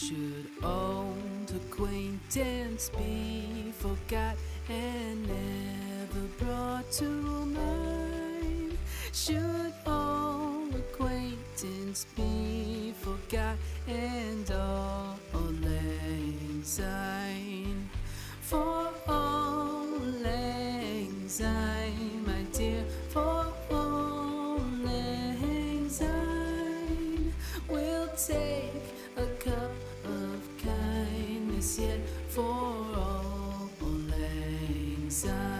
Should old acquaintance be forgot and never brought to mind? Should old acquaintance be forgot and auld lang syne? For auld lang syne, my dear, for auld lang syne, we'll take a cup yet for auld lang.